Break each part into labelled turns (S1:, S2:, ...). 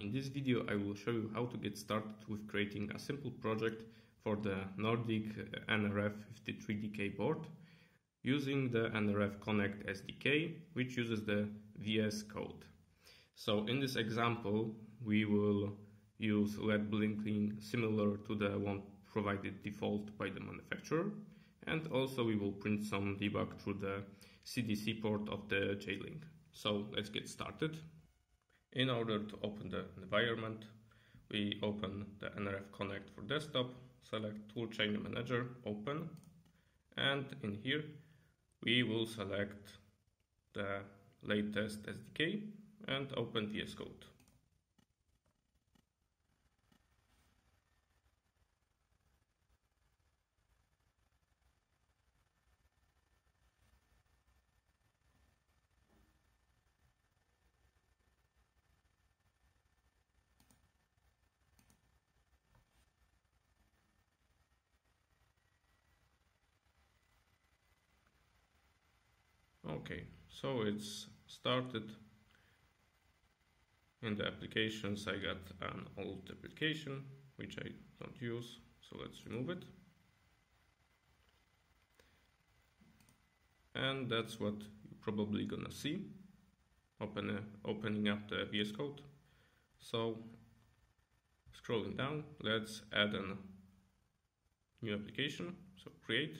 S1: In this video I will show you how to get started with creating a simple project for the Nordic uh, NRF53DK board using the NRF Connect SDK which uses the VS Code. So in this example we will use LED blinking similar to the one provided default by the manufacturer and also we will print some debug through the CDC port of the J-Link. So let's get started. In order to open the environment, we open the NRF Connect for desktop, select Toolchain Manager, open, and in here we will select the latest SDK and open VS Code. Okay so it's started. In the applications I got an old application which I don't use so let's remove it. And that's what you're probably gonna see open opening up the VS Code. So scrolling down let's add a new application. So create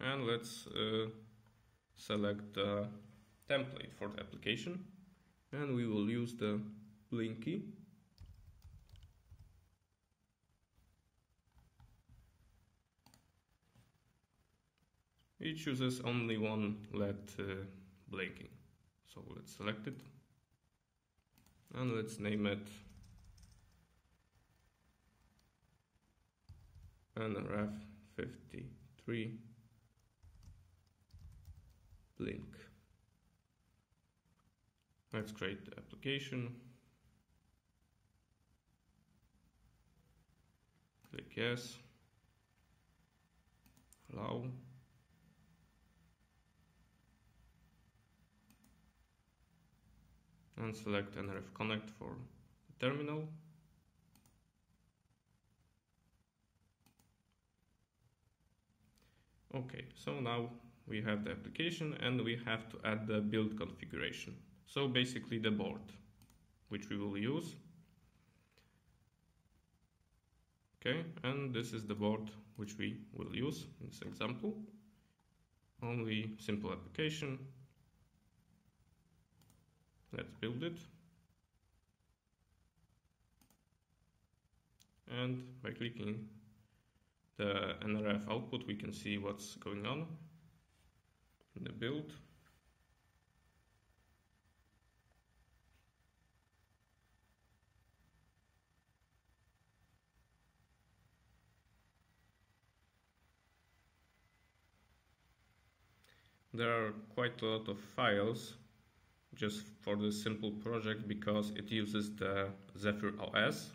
S1: and let's uh, select the template for the application. And we will use the Blinky. It chooses only one LED uh, blinking. So let's select it. And let's name it NRF53 link. Let's create the application. Click yes. Allow. And select NRF Connect for the terminal. Okay, so now we have the application and we have to add the build configuration. So basically the board, which we will use. Okay, and this is the board which we will use in this example. Only simple application. Let's build it. And by clicking the NRF output, we can see what's going on the build. There are quite a lot of files just for this simple project because it uses the Zephyr OS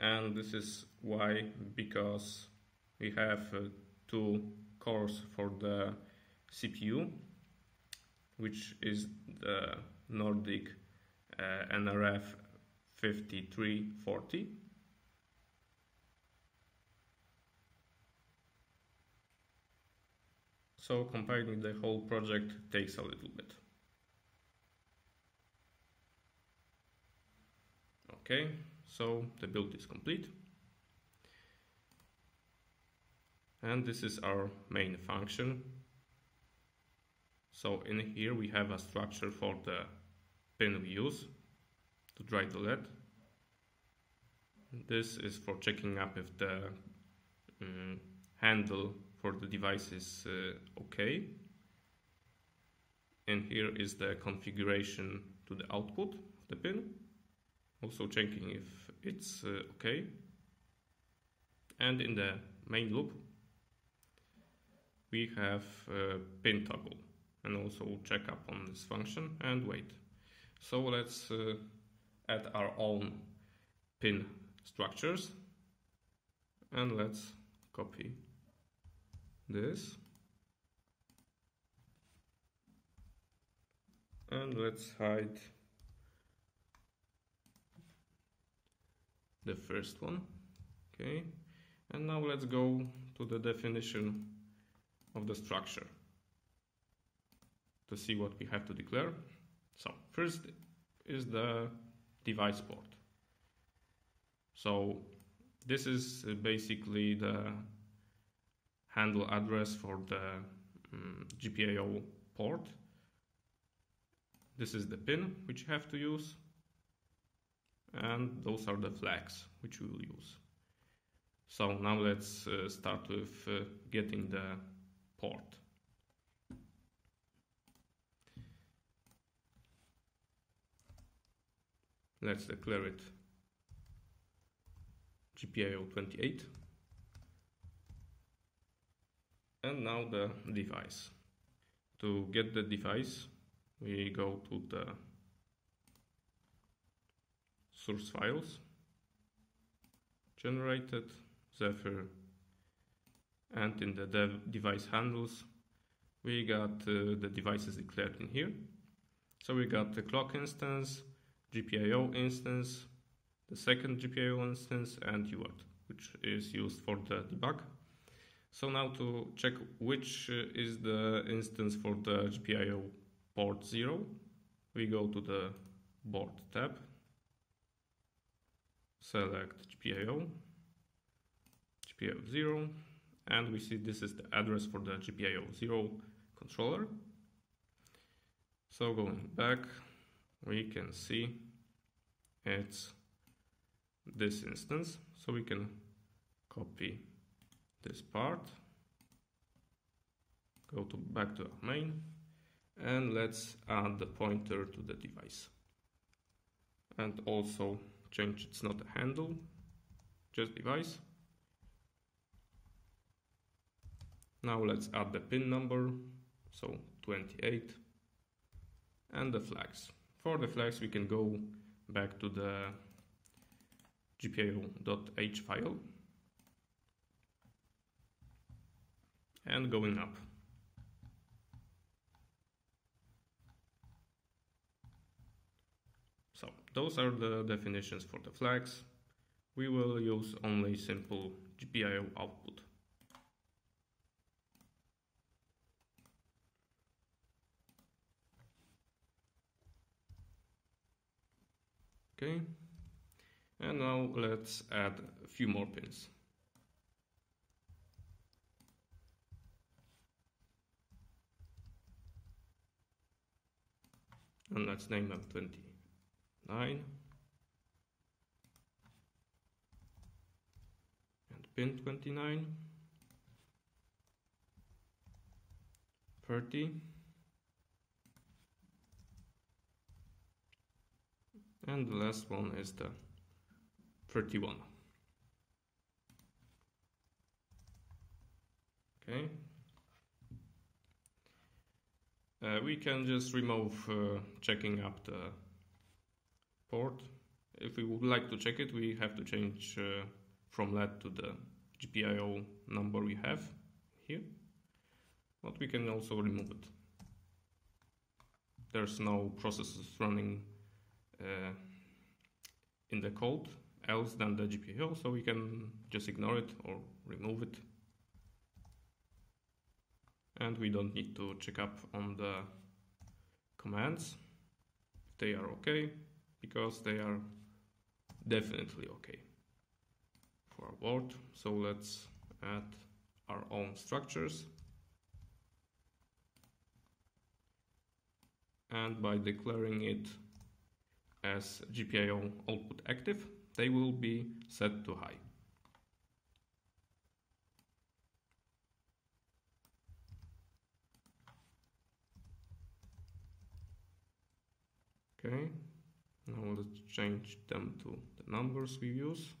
S1: and this is why because we have uh, two cores for the CPU, which is the Nordic uh, NRF 5340. So compiling the whole project takes a little bit. Okay, so the build is complete. And this is our main function so in here we have a structure for the pin we use to drive the LED. This is for checking up if the um, handle for the device is uh, okay. And here is the configuration to the output of the pin. Also checking if it's uh, okay. And in the main loop we have uh, pin toggle and also check up on this function and wait. So let's uh, add our own pin structures. And let's copy this. And let's hide the first one. Okay. And now let's go to the definition of the structure to see what we have to declare so first is the device port so this is basically the handle address for the um, GPIO port this is the pin which you have to use and those are the flags which we will use. So now let's uh, start with uh, getting the port. Let's declare it GPIO 28 and now the device. To get the device we go to the source files. Generated Zephyr. And in the dev device handles we got uh, the devices declared in here. So we got the clock instance GPIO instance the second GPIO instance and UART which is used for the debug. So now to check which is the instance for the GPIO port 0 we go to the board tab select GPIO GPIO 0 and we see this is the address for the GPIO 0 controller. So going back we can see it's this instance. So we can copy this part go to back to our main and let's add the pointer to the device. And also change it's not a handle just device. Now let's add the pin number so 28 and the flags for the flags we can go back to the gpio.h file and going up So those are the definitions for the flags. We will use only simple GPIO output. Okay, and now let's add a few more pins. And let's name them 29 and pin 29 30 and the last one is the 31 okay uh, we can just remove uh, checking up the port. If we would like to check it, we have to change uh, from that to the GPIO number we have here. But we can also remove it. There's no processes running Uh, in the code else than the GPIO, so we can just ignore it or remove it. And we don't need to check up on the commands. They are okay, because they are definitely okay for our board. So let's add our own structures. And by declaring it as GPIO output active, they will be set to high. Okay, now let's change them to the numbers we use.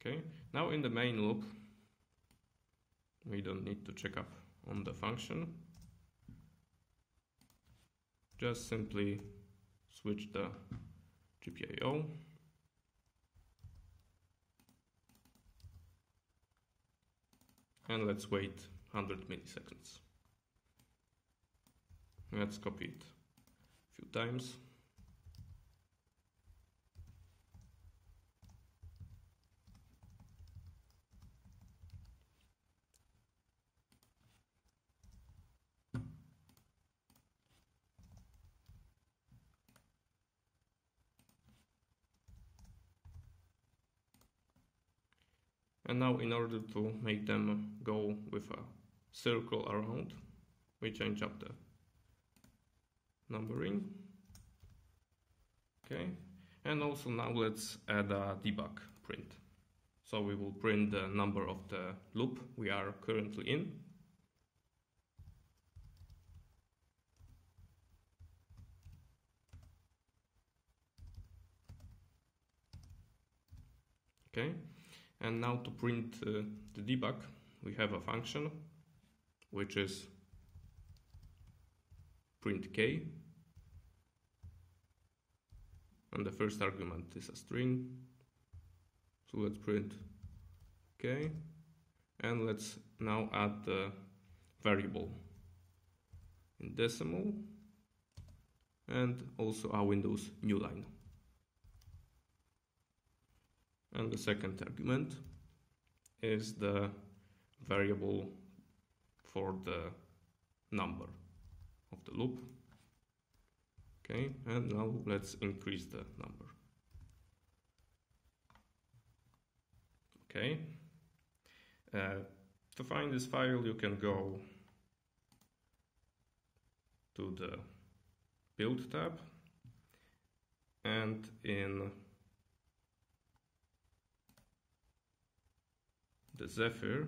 S1: Okay, now in the main loop, we don't need to check up on the function. Just simply switch the GPIO and let's wait 100 milliseconds. Let's copy it a few times. Now in order to make them go with a circle around, we change up the numbering. Okay, and also now let's add a debug print. So we will print the number of the loop we are currently in. Okay, and now to print uh, the debug, we have a function which is print k. And the first argument is a string. So let's print k. And let's now add the variable in decimal and also a Windows new line and the second argument is the variable for the number of the loop. Okay and now let's increase the number. Okay. Uh, to find this file you can go to the build tab. And in the Zephyr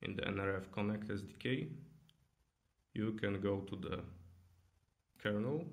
S1: in the NRF Connect SDK, you can go to the kernel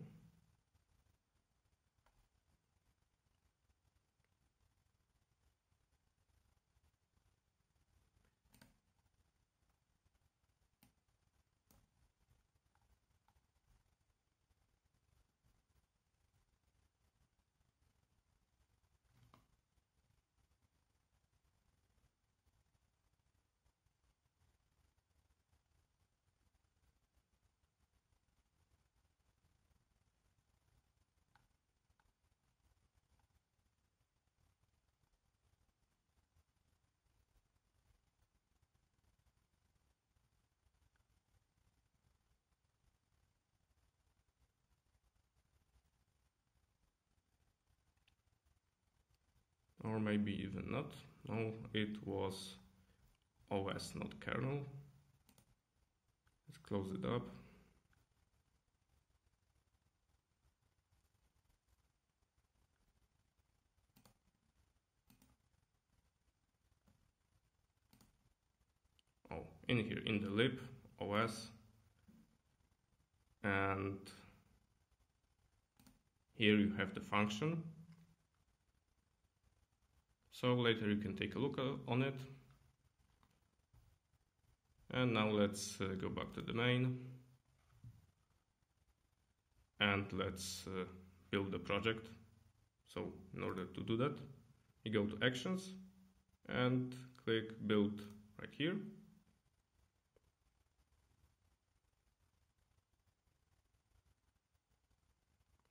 S1: or maybe even not. No, it was OS, not kernel. Let's close it up. Oh, in here, in the lib, OS, and here you have the function so later you can take a look uh, on it. And now let's uh, go back to the main. And let's uh, build the project. So in order to do that, you go to actions and click build right here.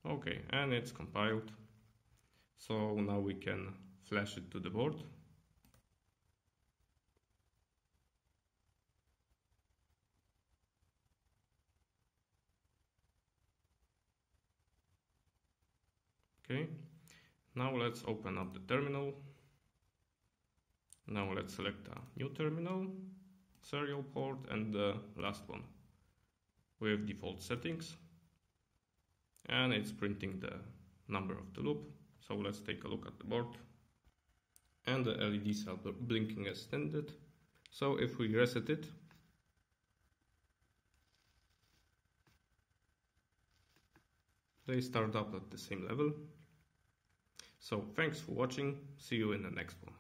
S1: Okay, and it's compiled. So now we can flash it to the board. Okay, now let's open up the terminal. Now let's select a new terminal, serial port and the last one with default settings. And it's printing the number of the loop. So let's take a look at the board and the LEDs are blinking as standard. So if we reset it, they start up at the same level. So thanks for watching, see you in the next one.